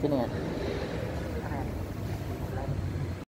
この